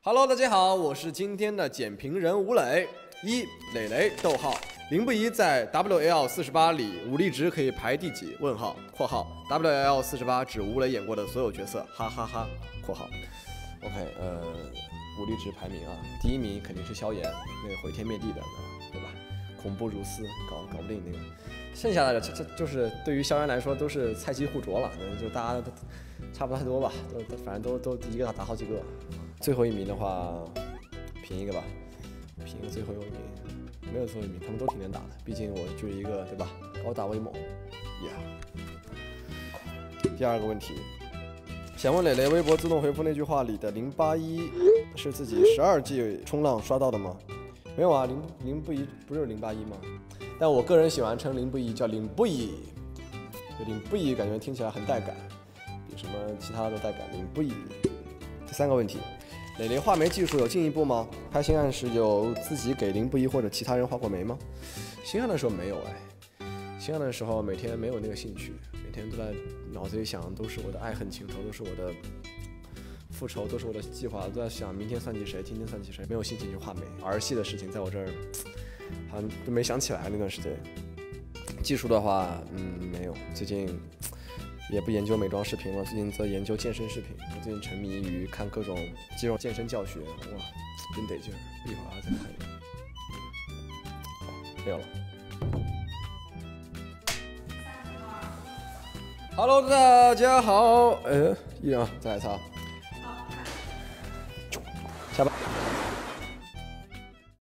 Hello，大家好，我是今天的简评人吴磊。一磊磊，逗号，林不疑在 WL 四十八里武力值可以排第几？问号，括号 WL 四十八指吴磊演过的所有角色，哈哈哈，括号。OK，呃，武力值排名啊，第一名肯定是萧炎，那个毁天灭地的，对吧？恐怖如斯，搞搞不定那个。剩下的这这就是对于萧炎来说都是菜鸡互啄了，就大家都差不太多吧，都都反正都都一个打好几个。最后一名的话，评一个吧，评一个最后一名，没有最后一名，他们都挺能打的，毕竟我就一个，对吧？高大威猛呀。第二个问题，想问磊磊，微博自动回复那句话里的零八一是自己十二 G 冲浪刷到的吗？没有啊，零零不一不是零八一吗？但我个人喜欢称零不一叫零不一，零不一感觉听起来很带感，比什么其他的带感，零不一。第三个问题。磊磊画眉技术有进一步吗？拍星汉时有自己给林不疑或者其他人画过眉吗？星汉的时候没有哎，星汉的时候每天没有那个兴趣，每天都在脑子里想都是我的爱恨情仇，都是我的复仇，都是我的计划，都在想明天算计谁，今天算计谁，没有心情去画眉。儿戏的事情在我这儿好像都没想起来那段时间。技术的话，嗯，没有，最近。也不研究美妆视频了，最近在研究健身视频。我最近沉迷于看各种肌肉健身教学，哇，真得劲儿！一会儿再看一个，没有了。Hello，大家好，呃，依然再来一次啊。下班。